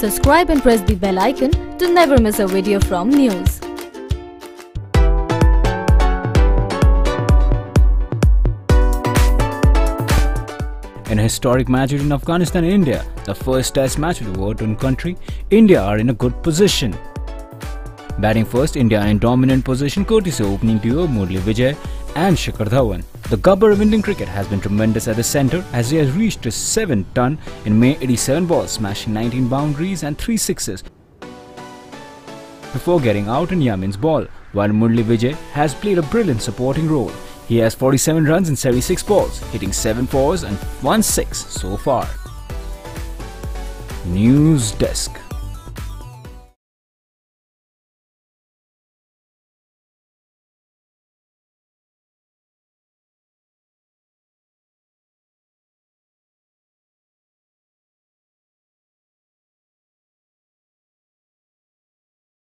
Subscribe and press the bell icon to never miss a video from NYOOOZ. In a historic match between Afghanistan and India, the first test match of the war torn country, India are in a good position. Batting first, India in dominant position courtesy opening duo Murali Vijay and Shikhar Dhawan. The Gabbar of Indian cricket has been tremendous at the centre as he has reached his 7th ton in May 87 balls, smashing 19 boundaries and 3 sixes before getting out in Yamin's ball, while Murali Vijay has played a brilliant supporting role. He has 47 runs in 76 balls, hitting 7 fours and 1 6 so far. News Desk